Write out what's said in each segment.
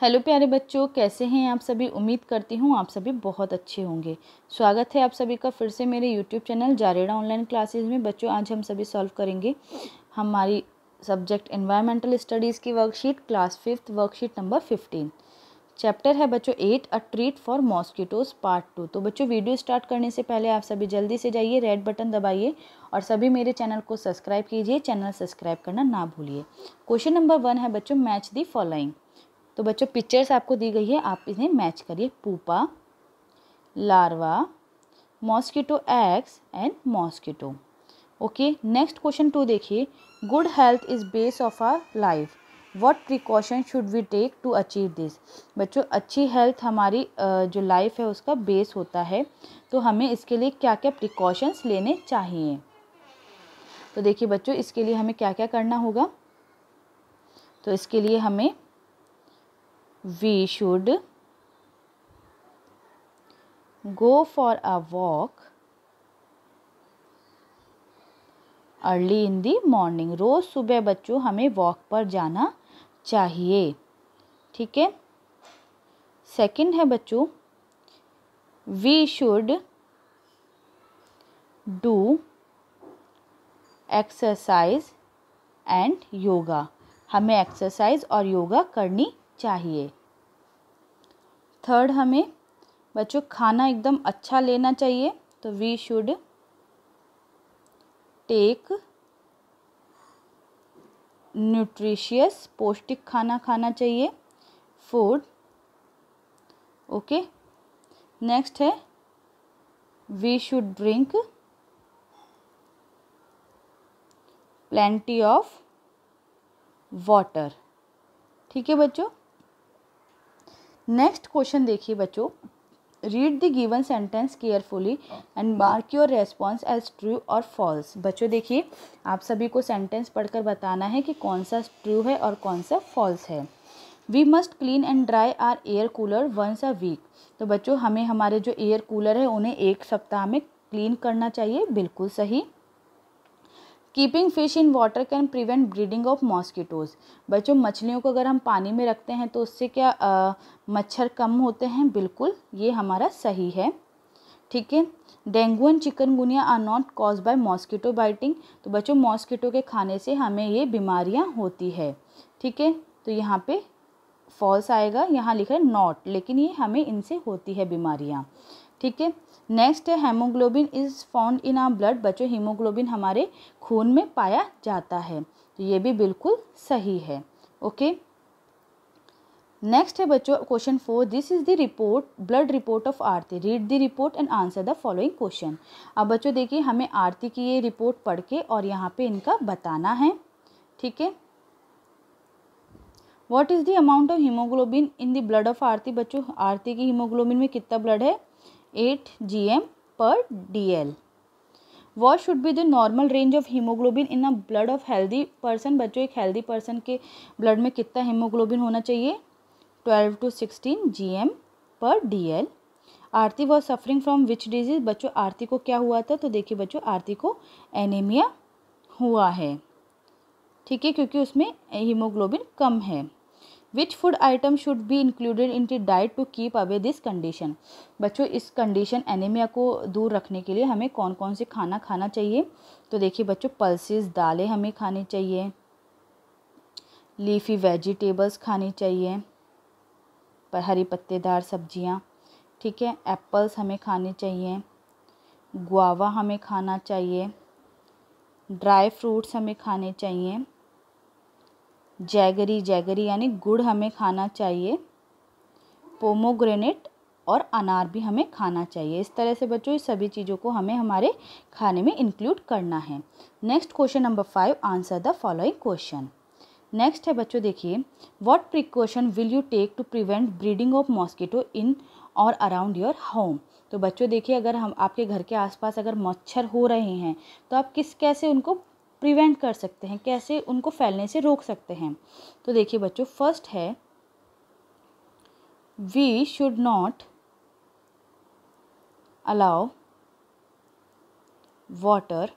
Hello प्यारे बच्चों, कैसे हैं आप सभी? उम्मीद करती हूँ आप सभी बहुत अच्छे होंगे। स्वागत है आप सभी का फिर से मेरे YouTube channel Jared online classes में। बच्चों, आज हम सभी सॉल्व करेंगे हमारी सब्जेक्ट एनवायरमेंटल स्टडीज़ की worksheet class fifth worksheet number fifteen chapter है बच्चों at a treat for mosquitoes part two तो बच्चों वीडियो स्टार्ट करने से पहले आप सभी जल्दी से जाइए रेड बटन दबाइए और सभी मेरे चैनल को सब्सक्राइब कीजिए। चैनल सब्सक्राइब करना ना भूलिए। क्वेश्चन नंबर वन है बच्चों मैच दी फॉलोइंग तो बच्चों पिक्चर्स आपको दी गई है, आप इन्हें मैच करिए। Pupa larva mosquito eggs and mosquito okay next question two देखिए। Good health is base of our life what precaution should we take to achieve this बच्चों, अच्छी हेल्थ हमारी जो लाइफ है, उसका बेस होता है। तो हमें इसके लिए क्या क्या प्रिकॉशंस लेने चाहिए? तो देखिए बच्चों, इसके लिए हमें क्या क्या करना होगा? तो इसके लिए हमें we should go for a walk early in the morning रोज़ सुबह बच्चों हमें वॉक पर जाना चाहिए। ठीक है? सेकंड है बच्चों we should do exercise and yoga हमें एक्सरसाइज और योगा करनी चाहिए। थर्ड हमें बच्चों, खाना एकदम अच्छा लेना चाहिए तो वी शुड टेक न्यूट्रिशियस पौष्टिक खाना खाना चाहिए। फ़ूड ओके नेक्स्ट है we should drink plenty of water ठीक है बच्चों? नेक्स्ट क्वेश्चन देखिए बच्चों. Read the given sentence carefully and mark your response as true or false बच्चों देखिए, आप सभी को सेंटेंस पढ़कर बताना है कि कौन सा ट्रू है और कौन सा फॉल्स है. We must clean and dry our air cooler once a week तो बच्चों, हमें हमारे जो एयर कूलर है, उन्हें एक सप्ताह में क्लीन करना चाहिए. बिल्कुल सही. Keeping fish in water can prevent breeding of mosquitoes बच्चों मछलियों को अगर हम पानी में रखते हैं तो उससे क्या आ, मच्छर कम होते हैं? बिल्कुल ये हमारा सही है। ठीक है? Dengue and chikungunya are not cause by mosquito biting. तो बच्चों मॉस्किटो के खाने से हमें ये बीमारियाँ होती है। ठीक है? तो यहाँ पे फॉल्स आएगा। यहाँ लिखा है नॉट लेकिन ये हमें इनसे होती है बीमारियाँ। ठीक है? नेक्स्ट है haemoglobin is found in our blood बच्चों हीमोग्लोबिन हमारे खून में पाया जाता है। तो ये भी बिल्कुल सही है। ओके नेक्स्ट है बच्चों question four this is the report blood report of Aarti. Read the report and answer the following question अब बच्चों, देखिए, हमें आरती की ये रिपोर्ट पढ़ के और यहाँ पे इनका बताना है। ठीक है? What is the amount of haemoglobin in the blood of Aarti? बच्चों, आरती की हीमोग्लोबिन में कितना ब्लड है? Eight g m per d l what should be the normal range of haemoglobin in a blood of healthy person बच्चों, एक healthy person के blood में कितना हीमोग्लोबिन होना चाहिए? Twelve to sixteen g m per d l Aarti was suffering from which disease बच्चों, आरती को क्या हुआ था? तो देखिए बच्चों, आरती को एनीमिया हुआ है। ठीक है, क्योंकि उसमें हीमोग्लोबिन कम है। Which food item should be included in the diet to keep away this condition बच्चों, इस कंडीशन एनीमिया को दूर रखने के लिए हमें कौन कौन से खाना खाना चाहिए? तो देखिए बच्चों पल्सेस दालें हमें खानी चाहिए। लीफी वेजिटेबल्स खानी चाहिए। पर हरी पत्तेदार सब्ज़ियाँ, ठीक है? एप्पल्स हमें खाने चाहिए। गुआवा हमें खाना चाहिए। ड्राई फ्रूट्स हमें खाने चाहिए। जैगरी जैगरी यानी गुड़ हमें खाना चाहिए पोमोग्रेनेट और अनार भी हमें खाना चाहिए। इस तरह से बच्चों, इस सभी चीज़ों को हमें हमारे खाने में इंक्लूड करना है। Next question number five answer the following question next है बच्चों, देखिए what precaution will you take to prevent breeding of mosquito in और अराउंड योर होम तो बच्चों, देखिए, अगर हम, आपके घर के आसपास अगर मच्छर हो रहे हैं तो आप किस, कैसे उनको प्रिवेंट कर सकते हैं, कैसे उनको फैलने से रोक सकते हैं। तो देखिए बच्चों फ़र्स्ट है we should not allow water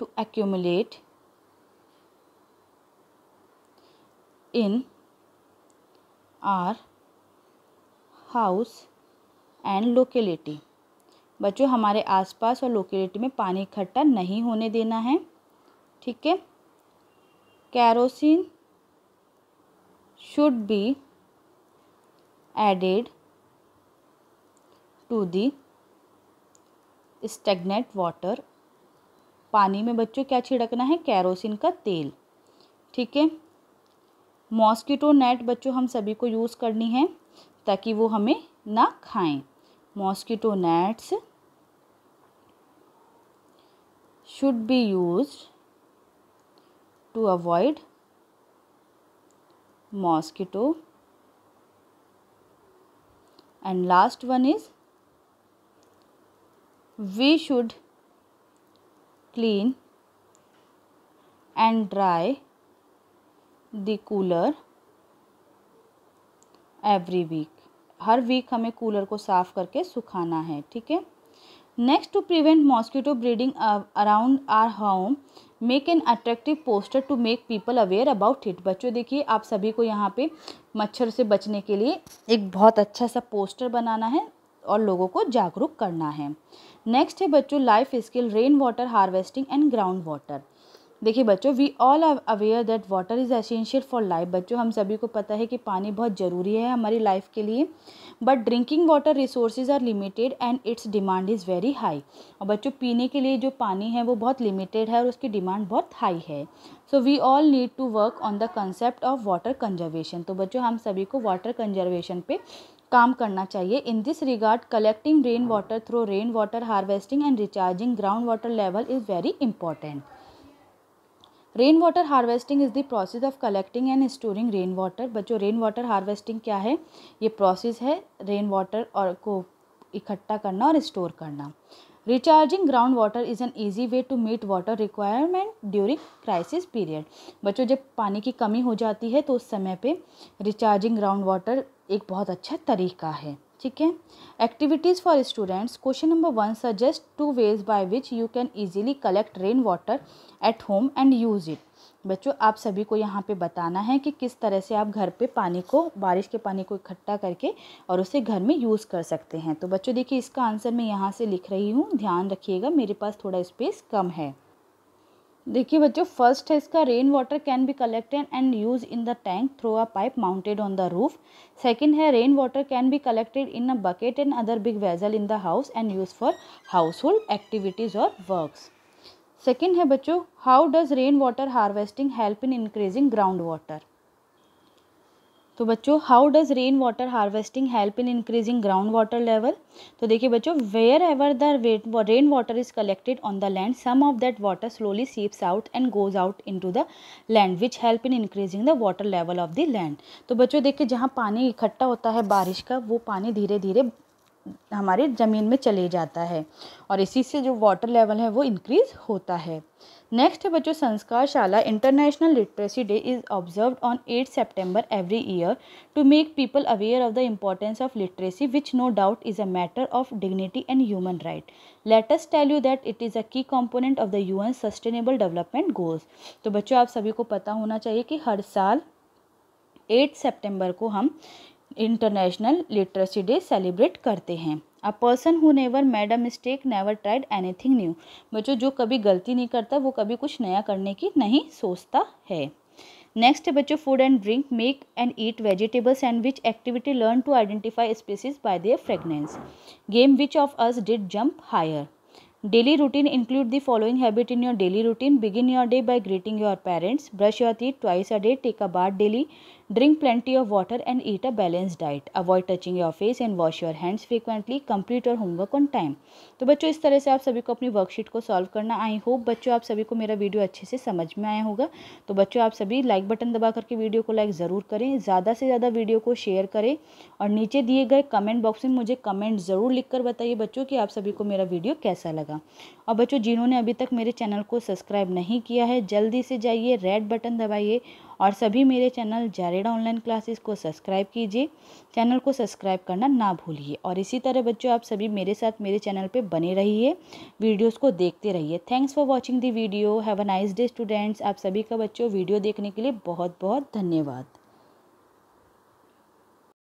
to accumulate in our house and locality बच्चों, हमारे आसपास और लोकेलिटी में पानी इकट्ठा नहीं होने देना है, ठीक है? Kerosene should be added to the stagnant water. पानी में बच्चों क्या छिड़कना है? कैरोसिन का तेल, ठीक है? मॉस्किटो नेट बच्चों, हम सभी को यूज़ करनी है ताकि वो हमें ना खाएँ। Mosquito nets should be use to avoid mosquito and last one is we should clean and dry the cooler every week हर वीक हमें कूलर को साफ़ करके सुखाना है, ठीक है? Next to prevent mosquito breeding around our home make an attractive poster to make people aware about it बच्चों, देखिए, आप सभी को यहाँ पे मच्छर से बचने के लिए एक बहुत अच्छा सा पोस्टर बनाना है और लोगों को जागरूक करना है। नेक्स्ट है बच्चों life skill rain water harvesting and ground water देखिए बच्चों we all are aware that water is essential for life बच्चों, हम सभी को पता है कि पानी बहुत ज़रूरी है हमारी लाइफ के लिए but drinking water resources are limited and its demand is very high और बच्चों, पीने के लिए जो पानी है वो बहुत लिमिटेड है और उसकी डिमांड बहुत हाई है। So we all need to work on the concept of water conservation तो बच्चों, हम सभी को वाटर कंजर्वेशन पे काम करना चाहिए। In this regard collecting rain water through rain water harvesting and recharging ground water level is very important rain water harvesting is the process of collecting and storing rain water बच्चों rain water harvesting क्या है? ये process है rain water और को इकट्ठा करना और स्टोर करना। Recharging ground water is an easy way to meet water requirement during crisis period बच्चों, जब पानी की कमी हो जाती है तो उस समय पे रिचार्जिंग ग्राउंड वाटर एक बहुत अच्छा तरीका है। ठीक है? Activities for students question number one suggest two ways by which you can easily collect rain water at home and use it बच्चों, आप सभी को यहाँ पे बताना है कि किस तरह से आप घर पे पानी को, बारिश के पानी को इकट्ठा करके और उसे घर में यूज़ कर सकते हैं। तो बच्चों, देखिए इसका आंसर मैं यहाँ से लिख रही हूँ। ध्यान रखिएगा, मेरे पास थोड़ा स्पेस कम है। देखिए बच्चों फ़र्स्ट है इसका rain water can be collected and use in the tank through a pipe mounted on the roof second है rain water can be collected in a bucket and other big vessel in the house and use for household activities or works second है बच्चों how does rain water harvesting help in increasing ground water तो बच्चों how does rain water harvesting help in increasing ground water level तो देखिए बच्चों wherever the rain water is collected on the land some of that water slowly seeps out and goes out into the land which help in increasing the water level of the land तो बच्चों, देखिए जहाँ पानी इकट्ठा होता है बारिश का, वो पानी धीरे धीरे हमारे ज़मीन में चले जाता है और इसी से जो वाटर लेवल है वो इंक्रीज होता है। नेक्स्ट है बच्चों संस्कार शाला international literacy day is observe on eight September every year to make people aware of the importance of literacy which no doubt is a matter of dignity and human right let's tell you that it is a key component of the U N sustainable development goals तो बच्चों, आप सभी को पता होना चाहिए कि हर साल एट सेप्टेम्बर को हम इंटरनेशनल लिटरेसी डे सेलिब्रेट करते हैं। A person who never made a mistake never tried anything new बच्चों, जो कभी गलती नहीं करता, वो कभी कुछ नया करने की नहीं सोचता है। नेक्स्ट है बच्चों food and drink make and eat vegetable sandwich activity learn to identify species by their fragrance game which of us did jump higher daily routine include the following habit in your daily routine begin your day by greeting your parents brush your teeth twice a day take a bath daily. Drink plenty of water and eat a balanced diet. Avoid touching your face and wash your hands frequently. Complete your homework on time. तो बच्चों, इस तरह से आप सभी को अपनी worksheet को सॉल्व करना आई होप बच्चों, आप सभी को मेरा वीडियो अच्छे से समझ में आया होगा तो बच्चों, आप सभी लाइक बटन दबा करके वीडियो को लाइक ज़रूर करें, ज़्यादा से ज़्यादा वीडियो को शेयर करें और नीचे दिए गए कमेंट बॉक्स में मुझे कमेंट ज़रूर लिख कर बताइए बच्चों कि आप सभी को मेरा वीडियो कैसा लगा और बच्चों, जिन्होंने अभी तक मेरे चैनल को सब्सक्राइब नहीं किया है, जल्दी से जाइए रेड बटन दबाइए और सभी मेरे चैनल जारेड ऑनलाइन क्लासेस को सब्सक्राइब कीजिए, चैनल को सब्सक्राइब करना ना भूलिए। और इसी तरह बच्चों, आप सभी मेरे साथ मेरे चैनल पे बने रहिए वीडियोज़ को देखते रहिए। Thanks for watching the video have a nice day students आप सभी का बच्चों, वीडियो देखने के लिए बहुत बहुत धन्यवाद।